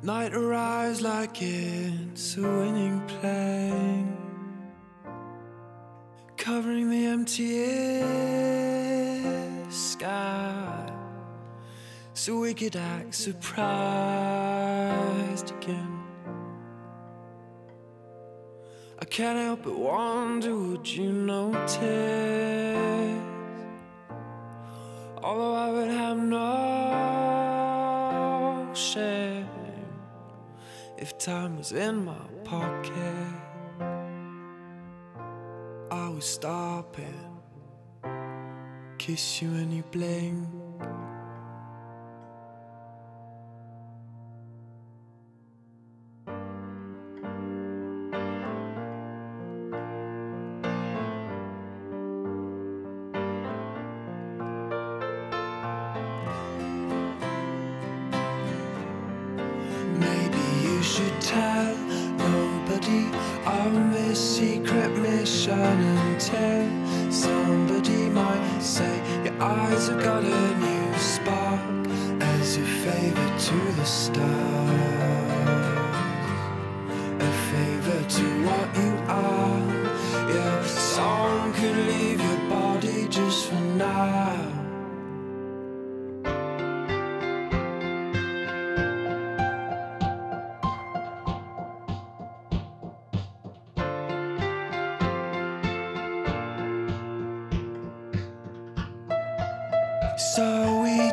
Night arrives like it's a winning plane, covering the emptiest sky. So we could act surprised again. I can't help but wonder, would you notice? Although I would have no shame if time was in my pocket. I would stop it, kiss you when you blink. Should tell nobody on this secret mission until somebody might say your eyes have got a new spark as a favor to the stars, a favor to what you are. Your song could leave your body just for now. So we